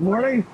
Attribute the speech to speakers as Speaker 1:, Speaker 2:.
Speaker 1: Good morning.